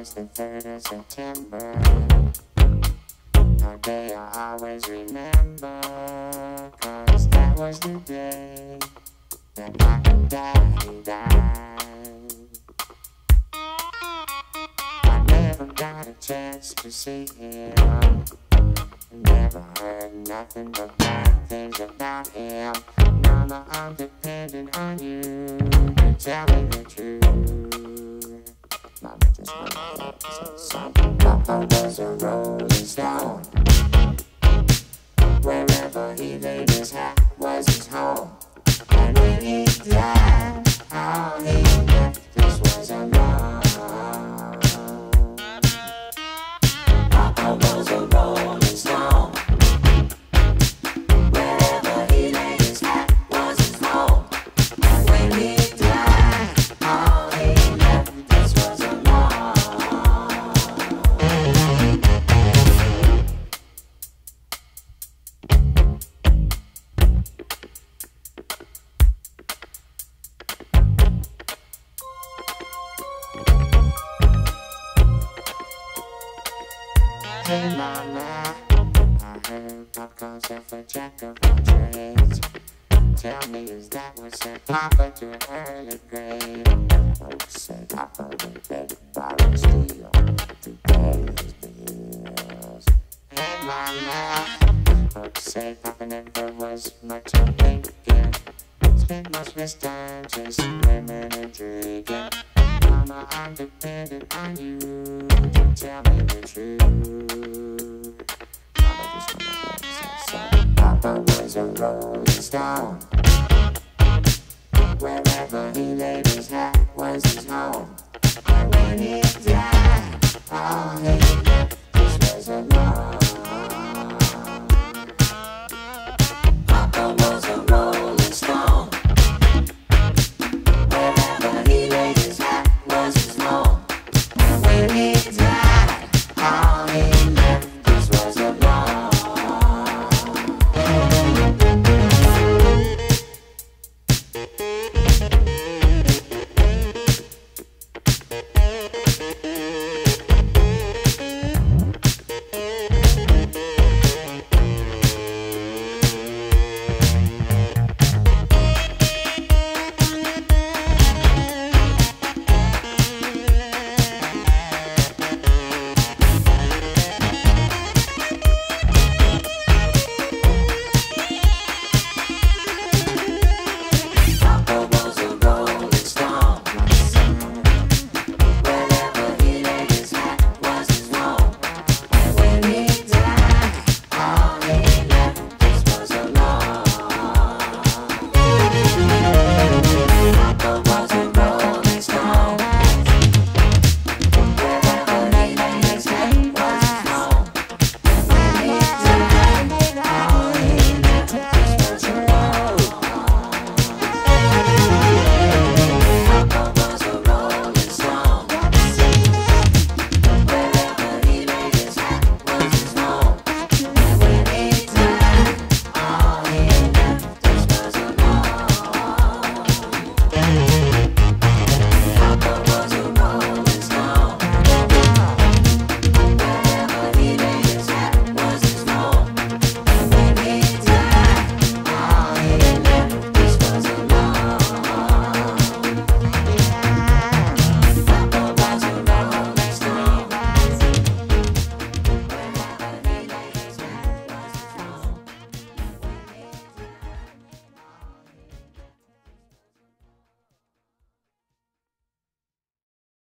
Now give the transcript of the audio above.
Was the 3rd of September. A day I always remember. Cause that was the day that my daddy died. I never got a chance to see him. Never heard nothing but bad things about him. Mama, I'm depending on you to tell me the truth. Was a rolling stone. Chasing women and drinking. Mama, I'm dependent on you tell me the truth. Mama just wanna. Papa was a rolling stone. Wherever he laid his hat was his home. And when he Música